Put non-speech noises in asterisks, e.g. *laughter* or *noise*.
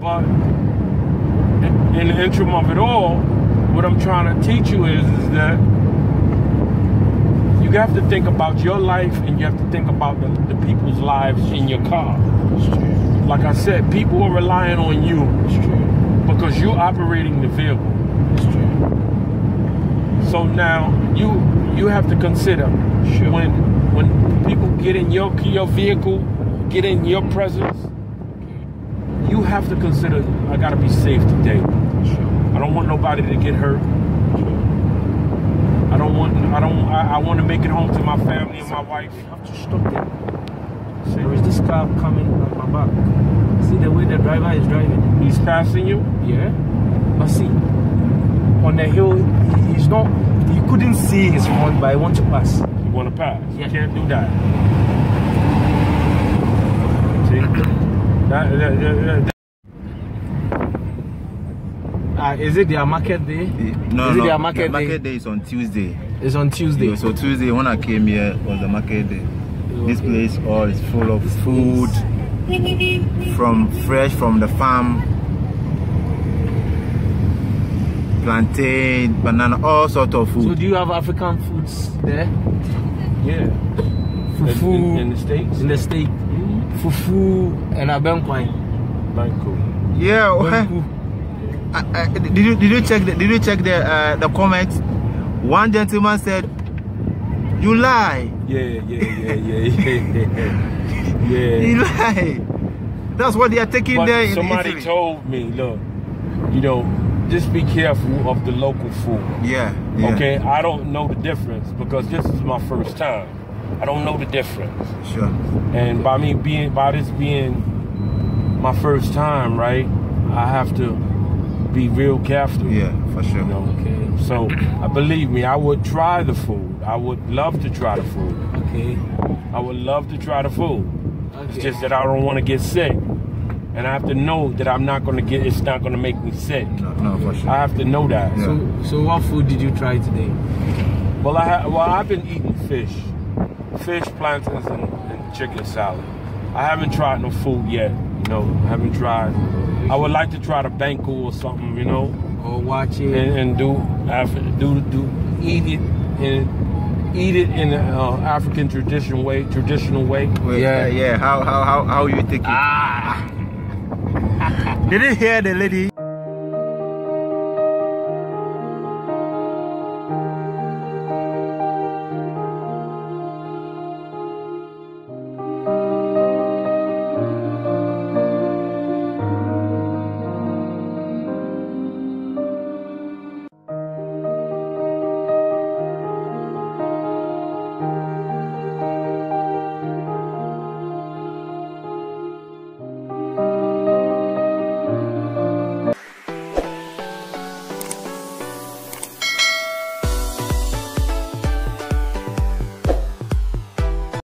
But in the interim of it all, what I'm trying to teach you is, is that you have to think about your life and you have to think about the, the people's lives in your car. Like I said, people are relying on you because you're operating the vehicle. So now you you have to consider Sure. when when people get in your your vehicle, get in your presence, you have to consider I gotta be safe today. I don't want nobody to get hurt. I don't want I don't I, I want to make it home to my family and my wife. You have to stop there. There is this car coming at my back. See the way the driver is driving? He's passing you. Yeah. But see, on the hill, he's not, you couldn't see his front, but I want to pass. You want to pass. Yeah. You can't do that. See? That, that, that, that, Uh, is it their market day? No, Is it no. their market the market day? day is on Tuesday. It's on Tuesday. Yeah, so Tuesday when I came here was the market day. This place all is full of food from fresh from the farm. Plantain, banana, all sort of food. So food. do you have African foods there? yeah. Fufu In, in, in the States? in the state. Fufu and abenkwan. Like cool. yeah. Banku. I, I, did you did you check the, did you check the uh, the comments? One gentleman said, "You lie, Yeah, yeah, yeah, yeah, yeah. yeah. *laughs* you lie." That's what they are taking But there somebody Italy. told me, look, you know, just be careful of the local food. yeah, yeah. Okay, I don't know the difference because this is my first time. I don't know the difference. Sure. And by me being by this being my first time, right, I have to be real careful. Yeah, for sure. You know. Okay. So I believe me, I would try the food. I would love to try the food. Okay. I would love to try the food. It's just that I don't want to get sick. And I have to know that I'm not going to get it's not going to make me sick. No, no, for sure. I have to know that. Yeah. So, so what food did you try today? Well, I ha- well I've been eating fish, fish, plantains, and, and chicken salad. I haven't tried no food yet. You know, I haven't tried. I would like to try the banku or something. You know, Or watch it? and, and do Af- do do eat it and eat it in the uh, African tradition way, traditional way. Yeah. yeah. How how how how you it? Ah. *laughs* Did you hear the lady?